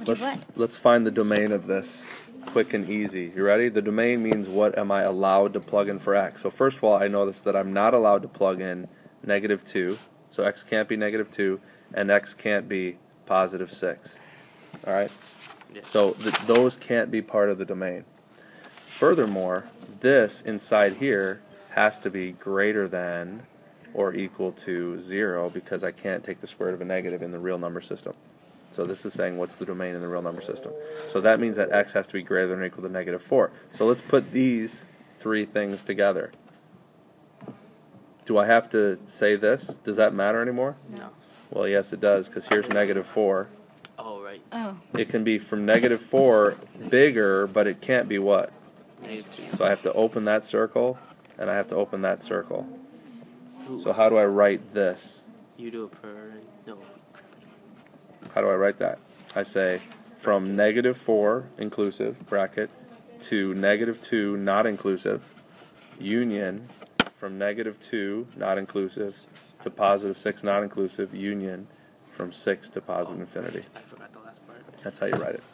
Let's, what? let's find the domain of this quick and easy. You ready? The domain means what am I allowed to plug in for x. So first of all, I notice that I'm not allowed to plug in negative 2. So x can't be negative 2, and x can't be positive 6. All right? Yeah. So th- those can't be part of the domain. Furthermore, this inside here has to be greater than or equal to 0 because I can't take the square root of a negative in the real number system. So this is saying what's the domain in the real number system. So that means that x has to be greater than or equal to negative 4. So let's put these three things together. Do I have to say this? Does that matter anymore? No. Well, yes, it does because here's negative 4. Oh, right. Oh, It can be from negative 4 bigger, but it can't be what? Negative two. So I have to open that circle, and I have to open that circle. So how do I write this? You do a per. No. How do I write that? I say from negative 4 inclusive bracket to negative 2 not inclusive union from negative 2 not inclusive to positive 6 not inclusive union from 6 to positive infinity. I forgot the last part. That's how you write it.